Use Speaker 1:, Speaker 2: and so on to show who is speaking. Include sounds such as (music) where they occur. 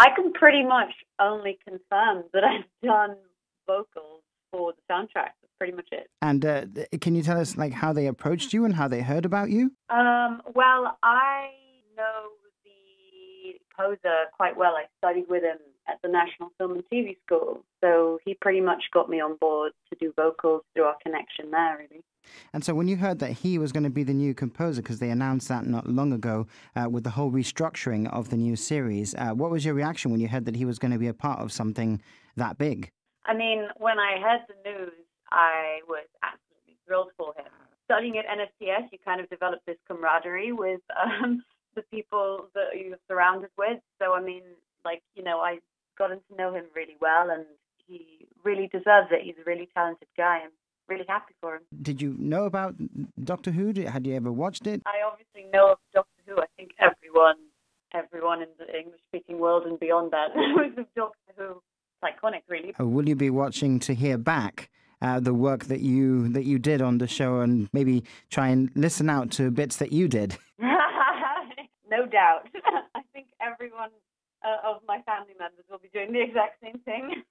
Speaker 1: I can pretty much only confirm that I've done vocals for the soundtrack. That's pretty much it.
Speaker 2: And uh, can you tell us like how they approached you and how they heard about you?
Speaker 1: Um, well, I know the composer quite well. I studied with him at the National Film and TV School, so he pretty much got me on board to do vocals through our connection there, really.
Speaker 2: And so, when you heard that he was going to be the new composer, because they announced that not long ago uh, with the whole restructuring of the new series, uh, what was your reaction when you heard that he was going to be a part of something that big?
Speaker 1: I mean, when I heard the news, I was absolutely thrilled for him. Studying at NFTS, you kind of develop this camaraderie with um, (laughs) the people that you're surrounded with. So, I mean, like, you know, I gotten to know him really well and he really deserves it. He's a really talented guy. I'm really happy for him.
Speaker 2: Did you know about Doctor Who? Had you ever watched it?
Speaker 1: I obviously know of Doctor Who. I think everyone, everyone in the English-speaking world and beyond that (laughs) knows of Doctor Who. It's iconic, really.
Speaker 2: Oh, will you be watching to hear back uh, the work that you that you did on the show, and maybe try and listen out to bits that you did? (laughs) (laughs)
Speaker 1: no doubt. I think everyone uh, of my family members will be doing the exact same thing.